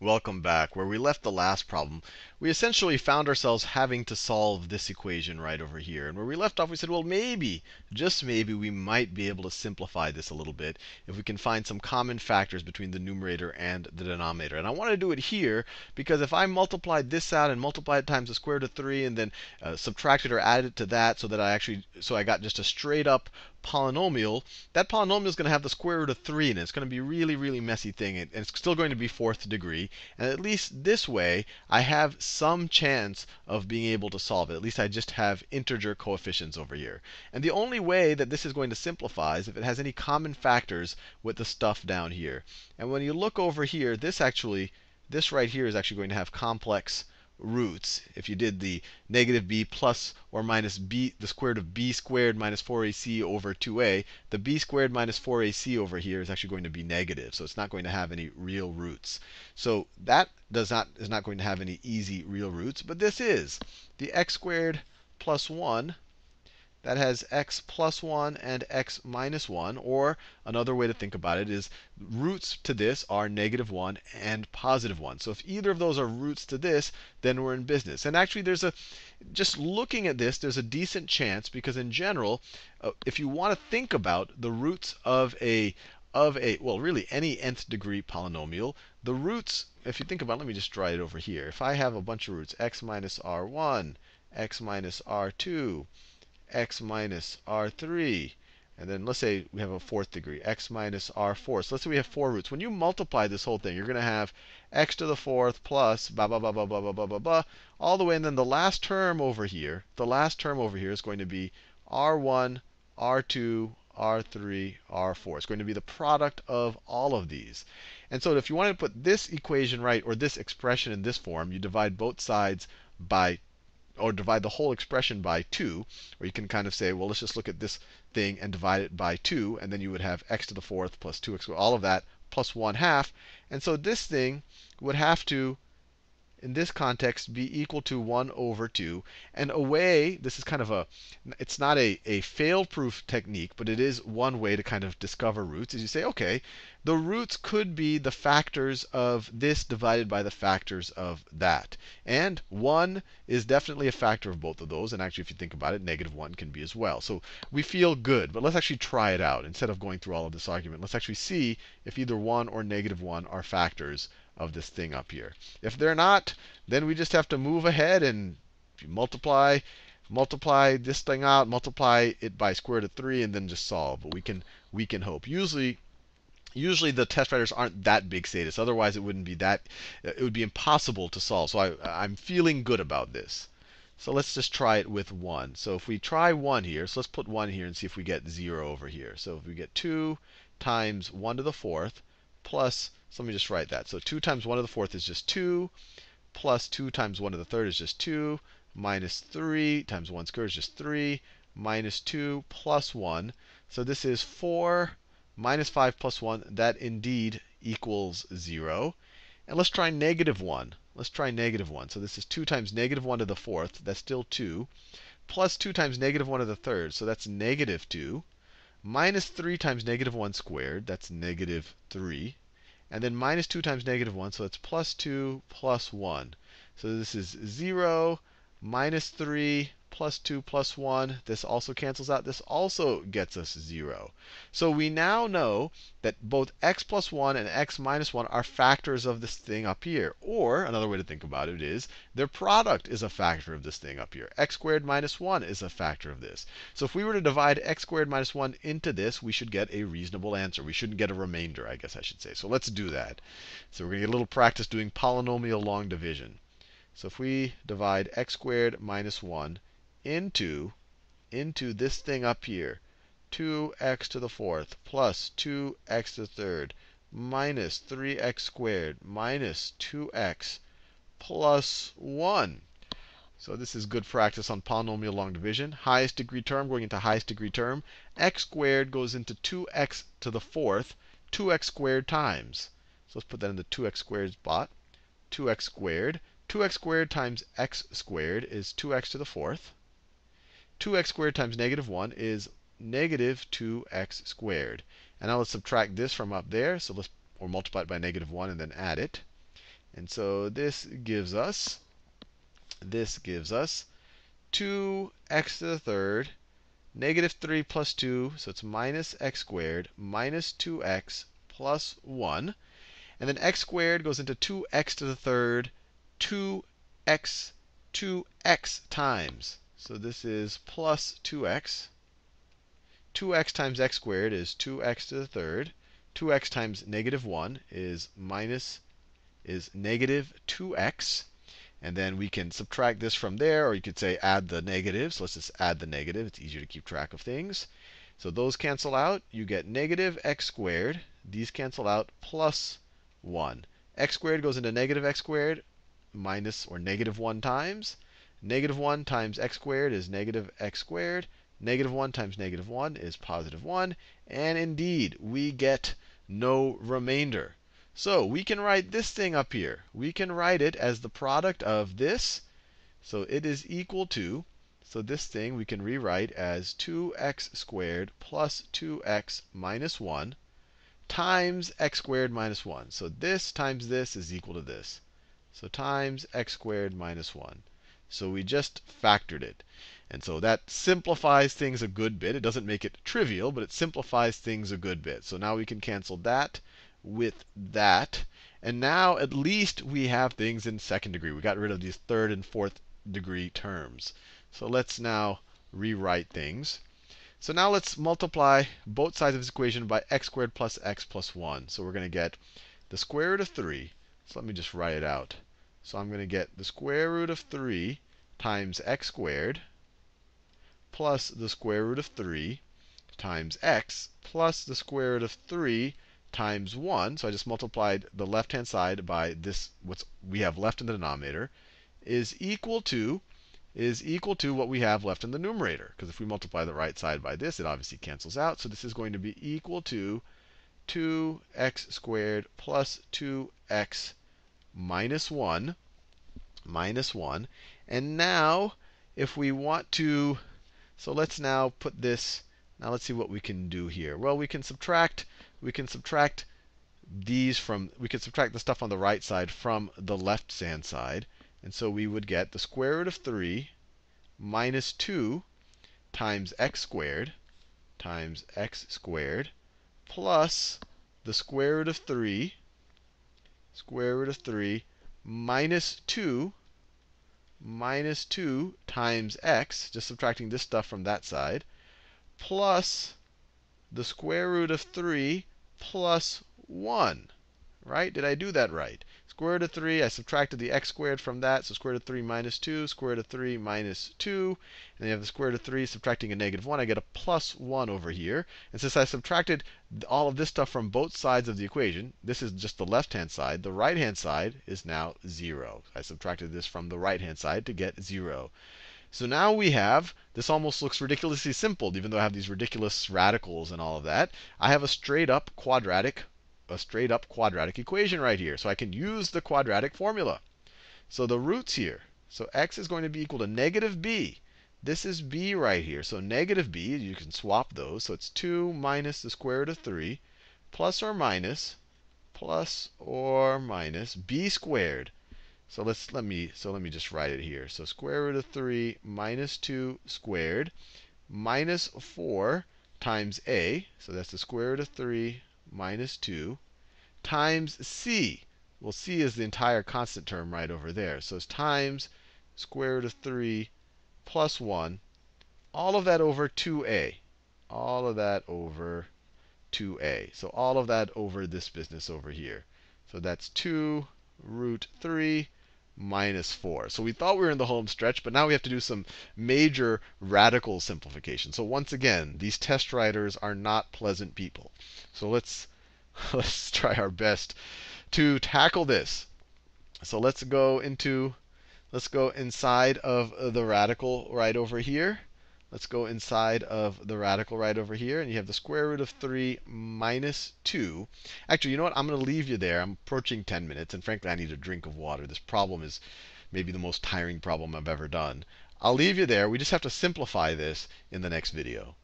Welcome back. Where we left the last problem, we essentially found ourselves having to solve this equation right over here. And where we left off, we said, well, maybe, just maybe, we might be able to simplify this a little bit if we can find some common factors between the numerator and the denominator. And I want to do it here because if I multiplied this out and multiplied it times the square root of 3 and then uh, subtracted or added to that so that I actually, so I got just a straight up polynomial, that polynomial is going to have the square root of 3 in it. It's going to be a really, really messy thing. And it's still going to be fourth degree. And at least this way, I have some chance of being able to solve it. At least I just have integer coefficients over here. And the only way that this is going to simplify is if it has any common factors with the stuff down here. And when you look over here, this actually, this right here is actually going to have complex roots, if you did the negative b plus or minus b, the square root of b squared minus 4ac over 2a, the b squared minus 4ac over here is actually going to be negative. So it's not going to have any real roots. So that does not is not going to have any easy real roots, but this is the x squared plus 1 that has x plus 1 and x minus 1. Or another way to think about it is roots to this are negative 1 and positive 1. So if either of those are roots to this, then we're in business. And actually, there's a just looking at this, there's a decent chance because in general, uh, if you want to think about the roots of a of a well, really any nth degree polynomial, the roots, if you think about, it, let me just draw it over here. If I have a bunch of roots, x minus r1, x minus r2, x minus r3. And then let's say we have a fourth degree, x minus r4. So let's say we have four roots. When you multiply this whole thing, you're going to have x to the fourth plus blah, blah, blah, blah, blah, blah, blah, blah, blah, all the way. And then the last term over here, the last term over here is going to be r1, r2, r3, r4. It's going to be the product of all of these. And so if you want to put this equation right, or this expression in this form, you divide both sides by or divide the whole expression by 2. Or you can kind of say, well, let's just look at this thing and divide it by 2. And then you would have x to the fourth plus 2x, all of that plus 1 half. And so this thing would have to in this context be equal to 1 over 2. And a way, this is kind of a, it's not a, a fail-proof technique, but it is one way to kind of discover roots, is you say, OK, the roots could be the factors of this divided by the factors of that. And 1 is definitely a factor of both of those. And actually, if you think about it, negative 1 can be as well. So we feel good. But let's actually try it out. Instead of going through all of this argument, let's actually see if either 1 or negative 1 are factors of this thing up here. If they're not, then we just have to move ahead and multiply multiply this thing out, multiply it by square root of 3, and then just solve. But we can we can hope. Usually usually the test writers aren't that big status. Otherwise, it wouldn't be that it would be impossible to solve. So I, I'm feeling good about this. So let's just try it with 1. So if we try 1 here, so let's put 1 here and see if we get 0 over here. So if we get 2 times 1 to the fourth plus so let me just write that. So 2 times 1 to the fourth is just 2, plus 2 times 1 to the third is just 2, minus 3 times 1 squared is just 3, minus 2 plus 1. So this is 4 minus 5 plus 1. That indeed equals 0. And let's try negative 1. Let's try negative 1. So this is 2 times negative 1 to the fourth. That's still 2. Plus 2 times negative 1 to the third. So that's negative 2. Minus 3 times negative 1 squared. That's negative 3. And then minus 2 times negative 1, so it's plus 2 plus 1. So this is 0, minus 3, plus 2 plus 1. This also cancels out. This also gets us 0. So we now know that both x plus 1 and x minus 1 are factors of this thing up here. Or another way to think about it is their product is a factor of this thing up here. x squared minus 1 is a factor of this. So if we were to divide x squared minus 1 into this, we should get a reasonable answer. We shouldn't get a remainder, I guess I should say. So let's do that. So we're going to get a little practice doing polynomial long division. So if we divide x squared minus 1 into, into this thing up here. 2x to the fourth plus 2x to the third minus 3x squared minus 2x plus 1. So this is good practice on polynomial long division. Highest degree term going into highest degree term. x squared goes into 2x to the fourth, 2x squared times. So let's put that in the 2x squared spot. 2x squared. 2x squared times x squared is 2x to the fourth. 2x squared times negative 1 is negative 2x squared. And now let's subtract this from up there. So let's or multiply it by negative 1 and then add it. And so this gives us, this gives us 2x to the third, negative 3 plus 2, so it's minus x squared, minus 2x plus 1. And then x squared goes into 2x to the third, 2x, 2x times. So this is plus 2x. 2x times x squared is 2x to the third. 2x times negative 1 is minus is negative 2x. And then we can subtract this from there, or you could say add the negatives. Let's just add the negative. It's easier to keep track of things. So those cancel out. You get negative x squared. These cancel out plus 1. x squared goes into negative x squared minus or negative 1 times. Negative 1 times x squared is negative x squared. Negative 1 times negative 1 is positive 1. And indeed, we get no remainder. So we can write this thing up here. We can write it as the product of this. So it is equal to, so this thing we can rewrite as 2x squared plus 2x minus 1 times x squared minus 1. So this times this is equal to this. So times x squared minus 1. So we just factored it. And so that simplifies things a good bit. It doesn't make it trivial, but it simplifies things a good bit. So now we can cancel that with that. And now at least we have things in second degree. We got rid of these third and fourth degree terms. So let's now rewrite things. So now let's multiply both sides of this equation by x squared plus x plus 1. So we're going to get the square root of 3. So let me just write it out. So I'm going to get the square root of 3 times x squared plus the square root of 3 times x plus the square root of 3 times 1. So I just multiplied the left-hand side by this, what we have left in the denominator, is equal to is equal to what we have left in the numerator. Because if we multiply the right side by this, it obviously cancels out. So this is going to be equal to 2x squared plus 2x minus 1 minus 1. And now, if we want to, so let's now put this, now let's see what we can do here. Well, we can subtract we can subtract these from, we can subtract the stuff on the right side from the left hand side. And so we would get the square root of 3 minus 2 times x squared times x squared plus the square root of 3 square root of 3 minus 2 minus 2 times x, just subtracting this stuff from that side, plus the square root of 3 plus 1. Right? Did I do that right? Square root of 3, I subtracted the x squared from that. So square root of 3 minus 2, square root of 3 minus 2. And then you have the square root of 3 subtracting a negative 1. I get a plus 1 over here. And since I subtracted all of this stuff from both sides of the equation, this is just the left-hand side. The right-hand side is now 0. I subtracted this from the right-hand side to get 0. So now we have, this almost looks ridiculously simple, even though I have these ridiculous radicals and all of that. I have a straight up quadratic, a straight up quadratic equation right here. So I can use the quadratic formula. So the roots here, so x is going to be equal to negative b. This is b right here. So negative b, you can swap those. So it's 2 minus the square root of 3 plus or minus, plus or minus b squared so let's let me so let me just write it here. So square root of 3 minus 2 squared minus 4 times a. So that's the square root of 3 minus 2 times c. Well, c is the entire constant term right over there. So it's times square root of 3 plus 1. All of that over 2a. All of that over 2a. So all of that over this business over here. So that's 2 root 3 minus 4. So we thought we were in the home stretch, but now we have to do some major radical simplification. So once again, these test writers are not pleasant people. So let's let's try our best to tackle this. So let's go into let's go inside of the radical right over here. Let's go inside of the radical right over here. And you have the square root of 3 minus 2. Actually, you know what? I'm going to leave you there. I'm approaching 10 minutes. And frankly, I need a drink of water. This problem is maybe the most tiring problem I've ever done. I'll leave you there. We just have to simplify this in the next video.